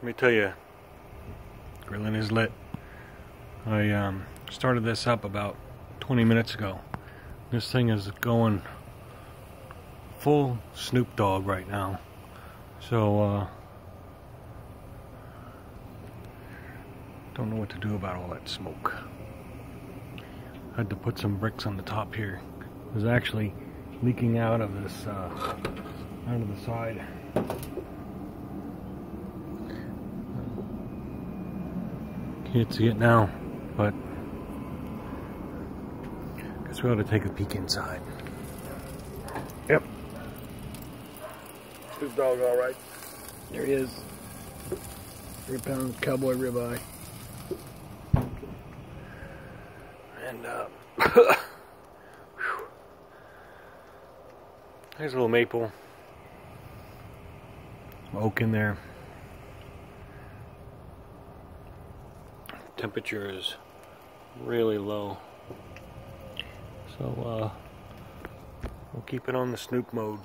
let me tell you, grilling is lit. I um, started this up about 20 minutes ago. This thing is going full Snoop Dogg right now. So, uh, don't know what to do about all that smoke. I had to put some bricks on the top here. It was actually leaking out of this, uh, out of the side. Can't see it now, but I guess we ought to take a peek inside. Yep. Snoop Dogg all right. There he is. Three pound cowboy ribeye. And uh there's a little maple. Some oak in there. Temperature is really low. So uh we'll keep it on the snoop mode.